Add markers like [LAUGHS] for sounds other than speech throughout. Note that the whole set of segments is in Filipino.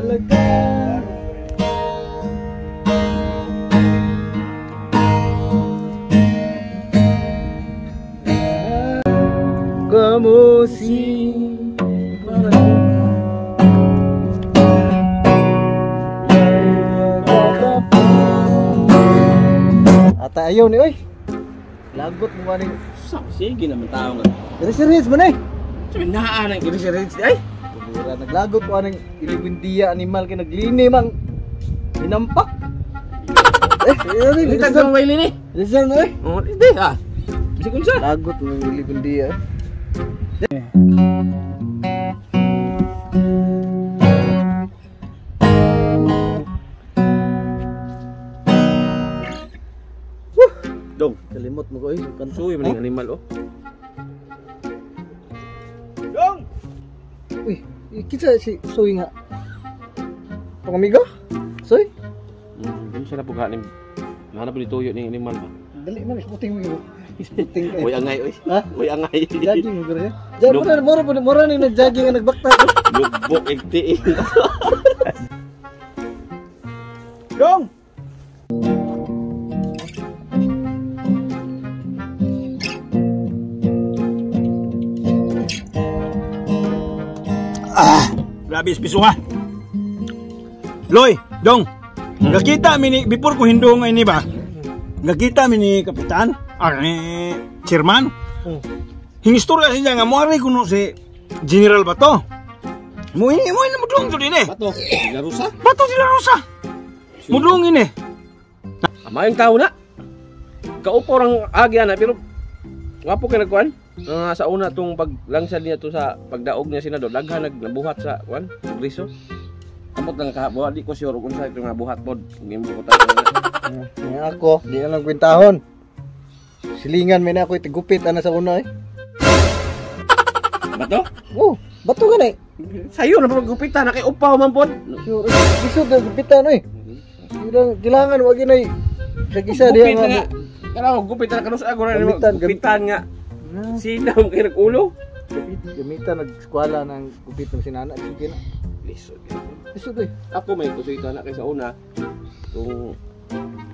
talaga Como si Ata ayaw ni oy Lagot mo ka ni Sige naman tao nga Grisirins mo na eh Sabi naaanang grisirins ay Bumira naglagot mo kaning ilibindiya animal kay naglini mang inampak. eh, ayun ni. Litag sa mobile ni. Listen mo eh. Oh, hindi ah. Kasi kung sa. Lagot mo ilibindiya. Dong. Kalimot mo ko eh. Kanto. Suwi man animal oh. Kita si Soy nga. Pangamigo? Soy? Hmm, dun siya na puga ni. Hanap ni tuyo ni animal ba? Dali man, isputing mo. Isputing ka Uy angay oy. Ha? Uy angay. Jogging mo gano'n. Diyan mo na, mura po, mura na yung nag-jogging ang nagbakta. Lubok igti. Dong! Grabe piso ha. Loy, dong. Nakita mi ni before ko hindong ini ba. Nakita mi ni kapitan, ah ni chairman. Hmm. Hingistorya siya nga mo ari kuno si General Bato. Mo ini mo ini mo dong jud ini. Bato. Larusa. Bato sila Rosa. Mo dong ini. Amayong tao na. Kaupo rang agya na pero wapo kay nagkuan. Nga sa una tong paglangsad niya to sa pagdaog niya senador daghan nag nabuhat sa kuan, griso. Amot lang kahabuhat di ko sure kung sa ito nga buhat pod. Ngimbo ko tayo. Nga ako, di na lang kwintahon. Silingan may na ako itigupit ana sa una eh. Bato? Oh, bato ka na eh. Sayo na pag gupitan na kay upaw man pod. Sure, Isod na gupitan eh. Kailangan, kailangan wag na eh. Sa gisa diya Gupit nga. Kailangan gupitan na kanus ako na Gamitan, gupitan nga. Ah, Sinam kay nag-ulo. Gupit, gamitan nag-eskwela ng gupit ng sinana. Sige na. Lisod. Isod eh. Ako may kusito na kay sa una. Kung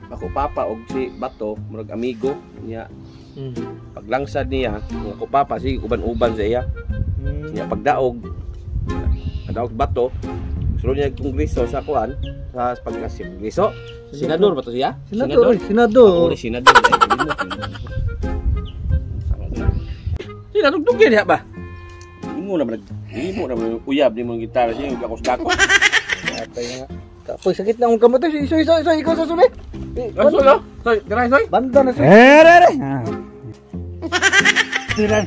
ako papa og si Bato, murag amigo niya Hmm. paglangsad niya, kung ako papa sige uban-uban sa iya. Hmm. Niya pagdaog pagdaog bato, gusto niya kongreso sa kuan sa pagkasip kongreso. Senador ba to siya? Senador, eh, Ako senador. Ini nak tunggu dia apa? Ini mau nak berlaku. Ini mau nak berlaku. Uyap dia mau gitar. Ini dia kau sedakau. Tak apa, sakit nak muka mata. Soi, soi, soi. Ikut soi, soi. Eh, soi lah. Soi, gerai, soi. Bantan, soi. Eh, eh, eh. Tidak.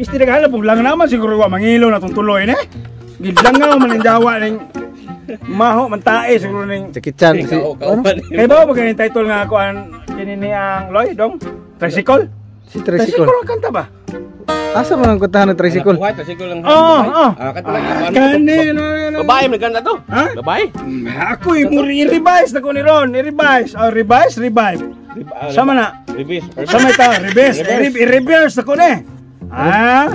Pisti dah kalah ha. pulang nama si kurwa mengilu nak tuntuloy ni. Eh. Gilang nga mo jawa ning Mahok mentae siguro ning Cekican si Kaya ba ba ba title nga ako ang Kini ni ang Loy dong Tricycle Si Tricycle Tricycle kanta ba? Asa mo nang kuntahan ng tricycle? Buhay, tricycle lang. Oo, oo. Ah. Ano, Kani no no. Babae, nagkanta to. Ha? Babae? Ako i revise na ko ni Ron, i-revise, oh revise, revive. Sama na. Ribis. Sama ita, reverse, Reverse. i-reverse na ko ni. Ah?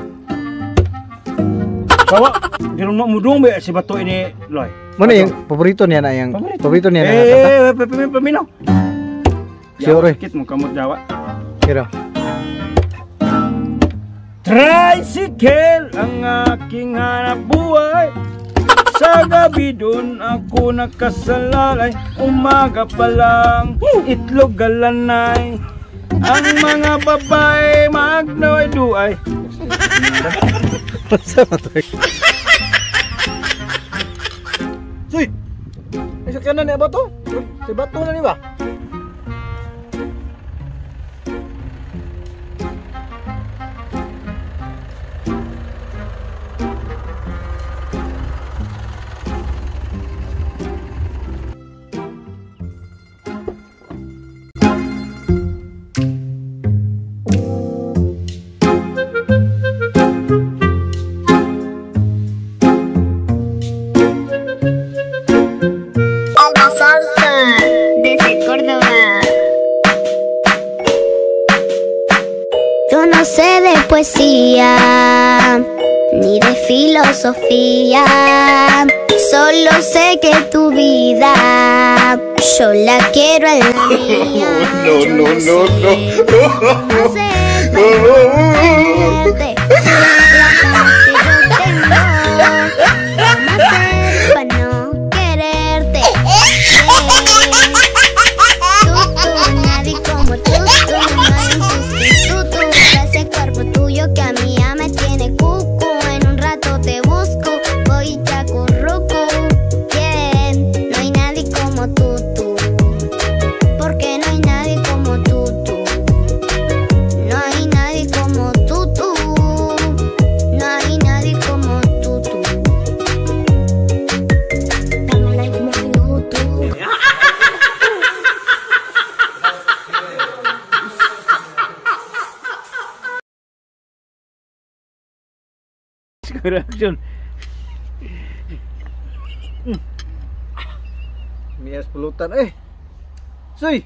Kawa, di rin mo mudong ba si Bato ini, Loy? Muna yung paborito niya na Paborito. paborito niya na kanta. Eh, paminaw, paminaw. Sure. Kit mo kamot Jawa. Kira. Tricycle ang aking hanap buhay Sa gabi dun ako nakasalalay Umaga pa lang, itlog galanay Ang mga babae magnoy duay Masa to? Soy! Isa ka na ba to? Si Bato na niya ba? Poesía ni de filosofía, solo sé que tu vida yo la quiero en la [LAUGHS] mía. No, Yo no, no, sé no, cómo [LAUGHS] hacer para perderte. Correction. Miyas pulutan eh. Soy,